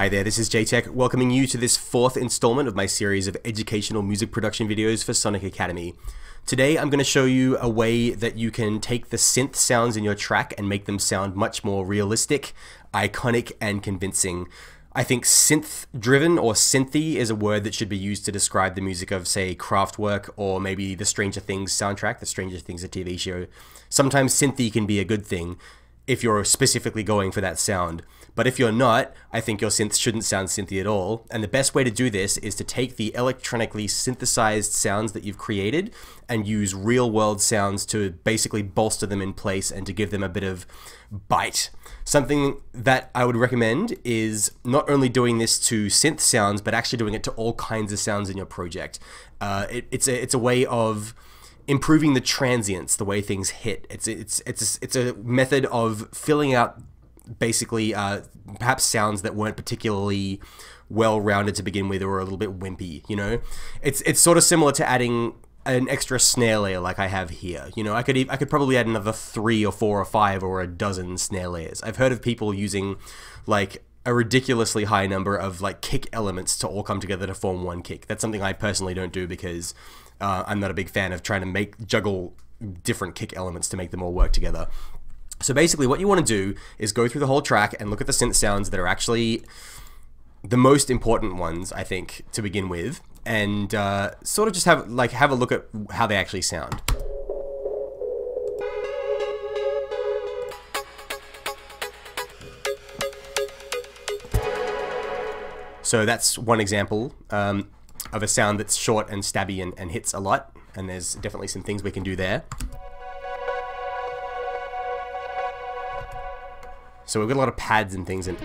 Hi there, this is Jaytech, welcoming you to this fourth installment of my series of educational music production videos for Sonic Academy. Today I'm going to show you a way that you can take the synth sounds in your track and make them sound much more realistic, iconic, and convincing. I think synth driven or synthy is a word that should be used to describe the music of, say, Kraftwerk or maybe the Stranger Things soundtrack, the Stranger Things a TV show. Sometimes synthy can be a good thing if you're specifically going for that sound. But if you're not, I think your synth shouldn't sound synthy at all. And the best way to do this is to take the electronically synthesized sounds that you've created and use real world sounds to basically bolster them in place and to give them a bit of bite. Something that I would recommend is not only doing this to synth sounds, but actually doing it to all kinds of sounds in your project. Uh, it, it's a it's a way of improving the transients, the way things hit. It's it's it's it's a method of filling out basically uh, perhaps sounds that weren't particularly well rounded to begin with or a little bit wimpy. You know, it's it's sort of similar to adding an extra snare layer like I have here. You know, I could I could probably add another three or four or five or a dozen snare layers. I've heard of people using like a ridiculously high number of like kick elements to all come together to form one kick. That's something I personally don't do because uh, I'm not a big fan of trying to make juggle different kick elements to make them all work together. So basically, what you want to do is go through the whole track and look at the synth sounds that are actually the most important ones, I think, to begin with, and uh, sort of just have like have a look at how they actually sound. So that's one example um, of a sound that's short and stabby and, and hits a lot, and there's definitely some things we can do there. So we've got a lot of pads and things and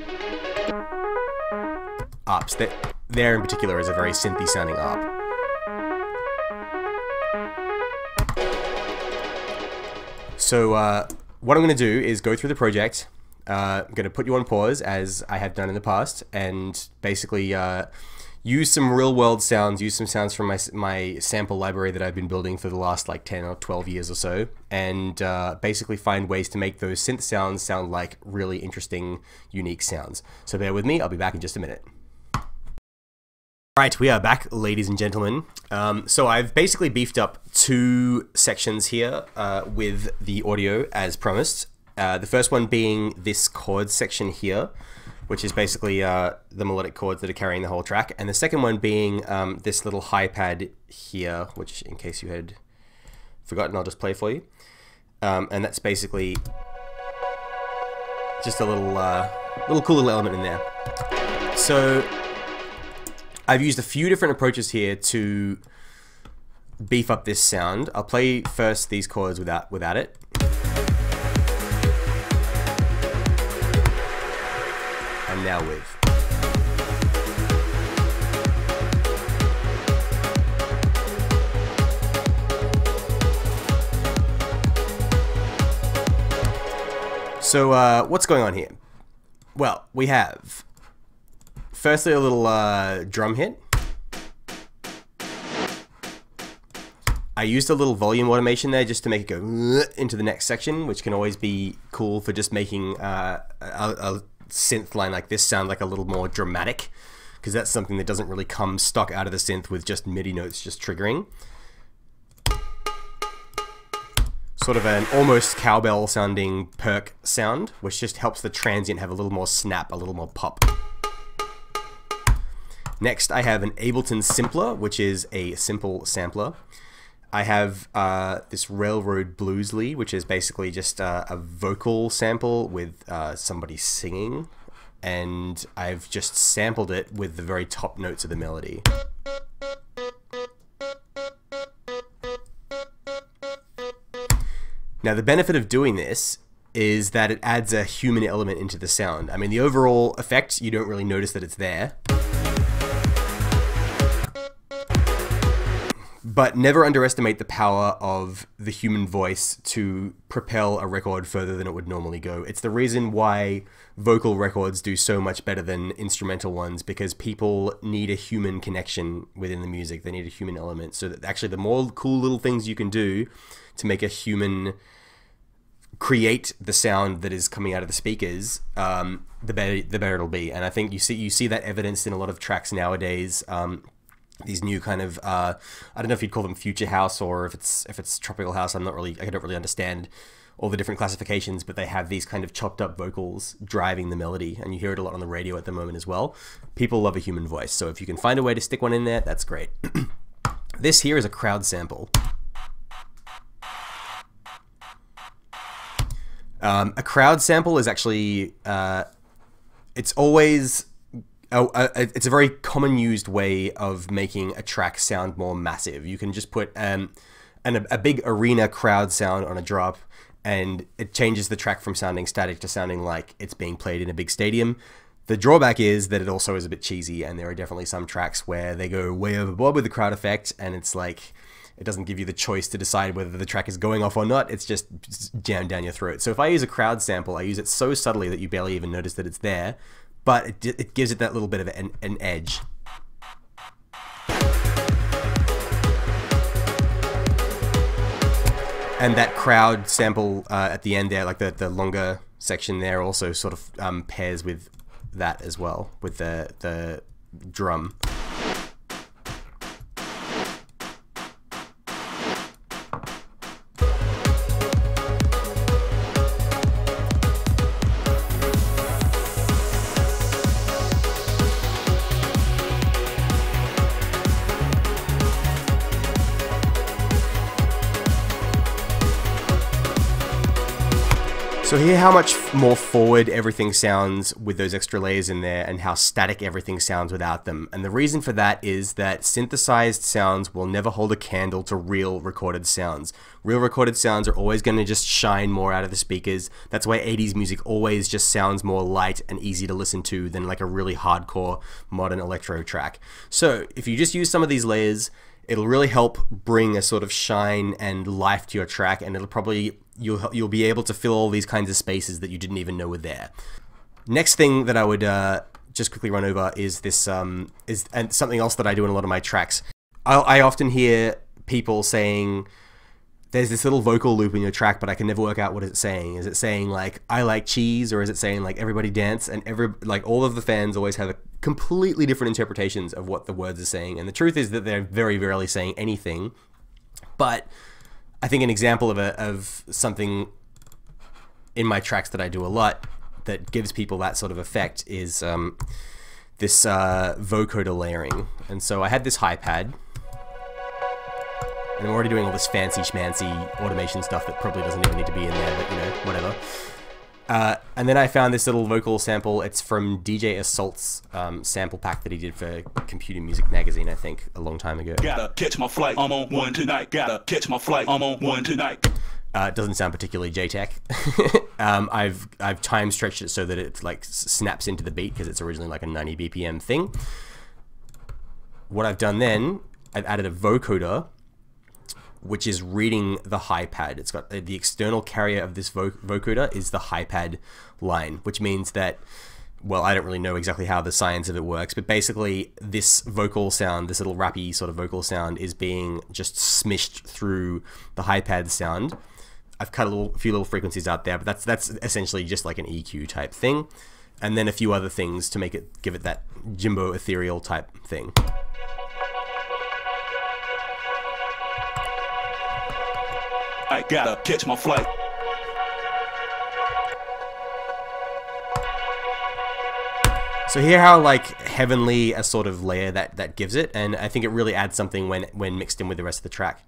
ups. That there in particular is a very synthy sounding up. So uh, what I'm going to do is go through the project. Uh, I'm going to put you on pause as I have done in the past and basically uh, use some real world sounds, use some sounds from my, my sample library that I've been building for the last like 10 or 12 years or so, and uh, basically find ways to make those synth sounds sound like really interesting, unique sounds. So bear with me, I'll be back in just a minute. Right, we are back, ladies and gentlemen. Um, so I've basically beefed up two sections here uh, with the audio as promised. Uh, the first one being this chord section here, which is basically uh, the melodic chords that are carrying the whole track. And the second one being um, this little hi pad here, which in case you had forgotten, I'll just play for you. Um, and that's basically just a little, uh, little cool little element in there. So I've used a few different approaches here to beef up this sound. I'll play first these chords without without it. So, uh, what's going on here? Well, we have firstly a little uh, drum hit. I used a little volume automation there just to make it go into the next section, which can always be cool for just making uh, a, a synth line like this sound like a little more dramatic because that's something that doesn't really come stock out of the synth with just MIDI notes just triggering. Sort of an almost cowbell sounding perc sound, which just helps the transient have a little more snap, a little more pop. Next, I have an Ableton Simpler, which is a simple sampler. I have uh, this Railroad Bluesly, which is basically just a vocal sample with uh, somebody singing, and I've just sampled it with the very top notes of the melody. Now, the benefit of doing this is that it adds a human element into the sound. I mean, the overall effect, you don't really notice that it's there. But never underestimate the power of the human voice to propel a record further than it would normally go. It's the reason why vocal records do so much better than instrumental ones because people need a human connection within the music. They need a human element. So that actually, the more cool little things you can do to make a human create the sound that is coming out of the speakers, um, the better the better it'll be. And I think you see you see that evidenced in a lot of tracks nowadays. Um, these new kind of uh, I don't know if you'd call them future house or if it's if it's tropical house. I'm not really I don't really understand all the different classifications, but they have these kind of chopped up vocals driving the melody, and you hear it a lot on the radio at the moment as well. People love a human voice, so if you can find a way to stick one in there, that's great. this here is a crowd sample. Um, a crowd sample is actually uh, it's always a, a, it's a very common used way of making a track sound more massive. You can just put um, an, a big arena crowd sound on a drop, and it changes the track from sounding static to sounding like it's being played in a big stadium. The drawback is that it also is a bit cheesy, and there are definitely some tracks where they go way overboard with the crowd effect, and it's like it doesn't give you the choice to decide whether the track is going off or not. It's just jammed down your throat. So if I use a crowd sample, I use it so subtly that you barely even notice that it's there, but it, it gives it that little bit of an, an edge. And that crowd sample uh, at the end there, like the, the longer section there, also sort of um, pairs with that as well, with the, the drum. So hear how much more forward everything sounds with those extra layers in there and how static everything sounds without them. And the reason for that is that synthesized sounds will never hold a candle to real recorded sounds. Real recorded sounds are always going to just shine more out of the speakers. That's why 80s music always just sounds more light and easy to listen to than like a really hardcore modern electro track. So if you just use some of these layers, it'll really help bring a sort of shine and life to your track and it'll probably you'll you'll be able to fill all these kinds of spaces that you didn't even know were there. Next thing that I would uh, just quickly run over is this um, is and something else that I do in a lot of my tracks. I, I often hear people saying there's this little vocal loop in your track, but I can never work out what it's saying. Is it saying like I like cheese, or is it saying like everybody dance? And every like all of the fans always have a completely different interpretations of what the words are saying. And the truth is that they're very rarely saying anything. But I think an example of a of something in my tracks that I do a lot that gives people that sort of effect is um, this uh, vocoder layering. And so I had this high pad and I'm already doing all this fancy schmancy automation stuff that probably doesn't even need to be in there, but you know, whatever. Uh, and then I found this little vocal sample. It's from DJ Assault's um, sample pack that he did for Computer Music Magazine, I think, a long time ago. Gotta catch my flight. I'm on one tonight. Gotta catch my flight. I'm on one tonight. Uh, it doesn't sound particularly Jaytech. um, I've I've time stretched it so that it like snaps into the beat because it's originally like a 90 BPM thing. What I've done then, I've added a vocoder which is reading the high pad. It's got the external carrier of this vocoder is the high pad line, which means that well, I don't really know exactly how the science of it works, but basically this vocal sound, this little rappy sort of vocal sound is being just smished through the high pad sound. I've cut a, little, a few little frequencies out there, but that's that's essentially just like an EQ type thing. And then a few other things to make it give it that Jimbo ethereal type thing. I gotta catch my flight. So hear how like heavenly a sort of layer that that gives it, and I think it really adds something when when mixed in with the rest of the track.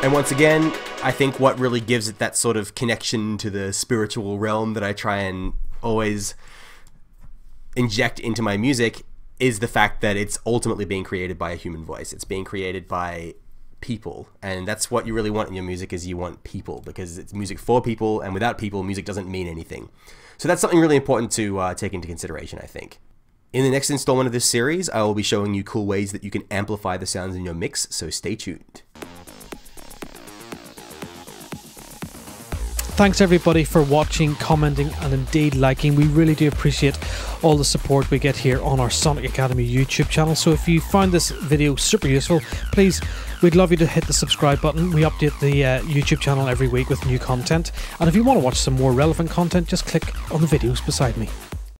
And once again, I think what really gives it that sort of connection to the spiritual realm that I try and always inject into my music is the fact that it's ultimately being created by a human voice. It's being created by people. And that's what you really want in your music is you want people because it's music for people and without people music doesn't mean anything. So that's something really important to uh, take into consideration i think. In the next installment of this series i will be showing you cool ways that you can amplify the sounds in your mix so stay tuned thanks everybody for watching, commenting, and indeed liking. We really do appreciate all the support we get here on our Sonic Academy YouTube channel. So if you found this video super useful, please, we'd love you to hit the subscribe button. We update the uh, YouTube channel every week with new content. And if you want to watch some more relevant content, just click on the videos beside me.